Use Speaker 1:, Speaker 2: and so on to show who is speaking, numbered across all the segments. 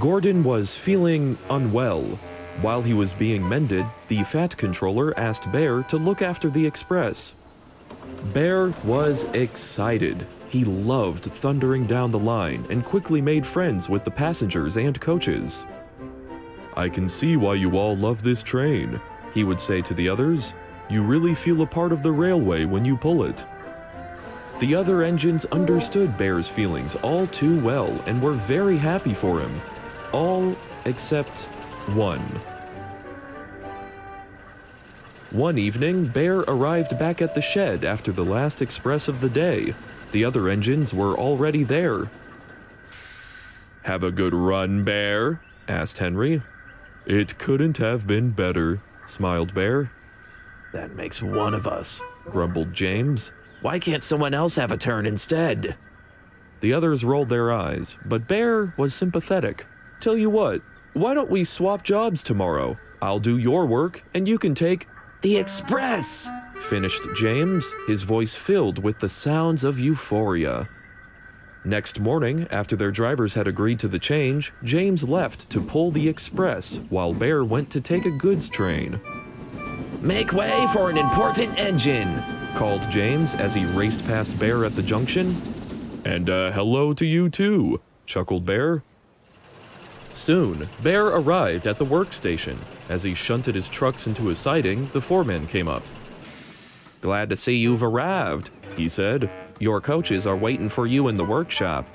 Speaker 1: Gordon was feeling unwell. While he was being mended, the Fat Controller asked Bear to look after the Express. Bear was excited. He loved thundering down the line and quickly made friends with the passengers and coaches. I can see why you all love this train, he would say to the others. You really feel a part of the railway when you pull it. The other engines understood Bear's feelings all too well and were very happy for him. All except one. One evening, Bear arrived back at the shed after the last express of the day. The other engines were already there. Have a good run, Bear? asked Henry. It couldn't have been better, smiled Bear.
Speaker 2: That makes one of us,
Speaker 1: grumbled James.
Speaker 2: Why can't someone else have a turn instead?
Speaker 1: The others rolled their eyes, but Bear was sympathetic. Tell you what, why don't we swap jobs tomorrow? I'll do your work, and you can take
Speaker 2: the express,
Speaker 1: finished James, his voice filled with the sounds of euphoria. Next morning, after their drivers had agreed to the change, James left to pull the express while Bear went to take a goods train.
Speaker 2: Make way for an important engine,
Speaker 1: called James as he raced past Bear at the junction. And uh, hello to you too, chuckled Bear. Soon, Bear arrived at the workstation. As he shunted his trucks into a siding, the foreman came up. Glad to see you've arrived, he said. Your coaches are waiting for you in the workshop.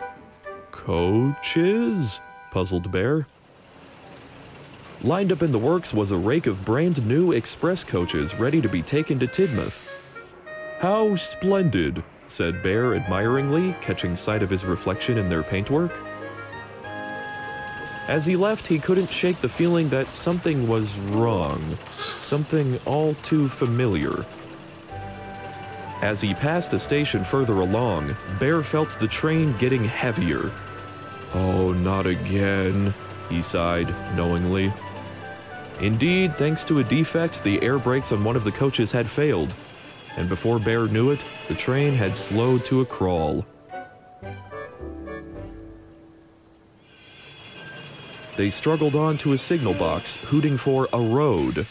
Speaker 1: Coaches? puzzled Bear. Lined up in the works was a rake of brand new express coaches ready to be taken to Tidmouth. How splendid, said Bear admiringly, catching sight of his reflection in their paintwork. As he left, he couldn't shake the feeling that something was wrong, something all too familiar. As he passed a station further along, Bear felt the train getting heavier. Oh, not again, he sighed knowingly. Indeed, thanks to a defect, the air brakes on one of the coaches had failed, and before Bear knew it, the train had slowed to a crawl. They struggled on to a signal box, hooting for a road.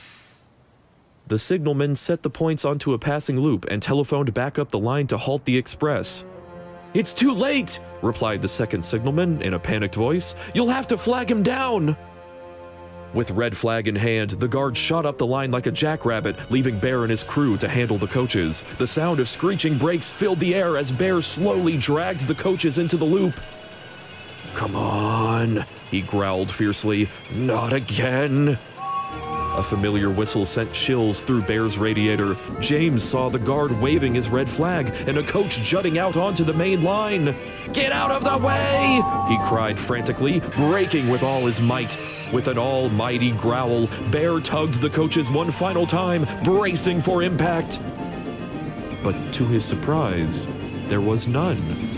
Speaker 1: The signalman set the points onto a passing loop and telephoned back up the line to halt the express. It's too late, replied the second signalman in a panicked voice. You'll have to flag him down. With red flag in hand, the guard shot up the line like a jackrabbit, leaving Bear and his crew to handle the coaches. The sound of screeching brakes filled the air as Bear slowly dragged the coaches into the loop. Come on, he growled fiercely. Not again. A familiar whistle sent chills through Bear's radiator. James saw the guard waving his red flag and a coach jutting out onto the main line. Get out of the way! He cried frantically, braking with all his might. With an almighty growl, Bear tugged the coaches one final time, bracing for impact. But to his surprise, there was none.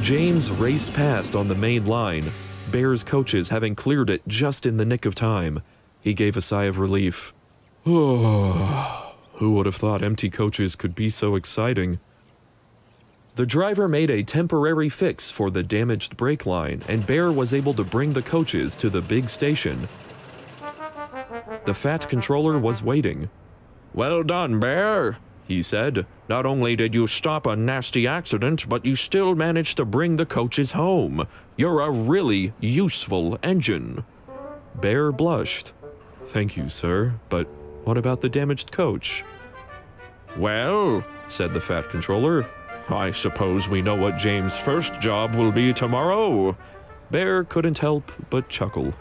Speaker 1: James raced past on the main line, Bear's coaches having cleared it just in the nick of time. He gave a sigh of relief. Oh, who would have thought empty coaches could be so exciting? The driver made a temporary fix for the damaged brake line, and Bear was able to bring the coaches to the big station. The Fat Controller was waiting. Well done, Bear, he said. Not only did you stop a nasty accident, but you still managed to bring the coaches home. You're a really useful engine. Bear blushed. Thank you, sir, but what about the damaged coach? Well, said the Fat Controller, I suppose we know what James' first job will be tomorrow. Bear couldn't help but chuckle.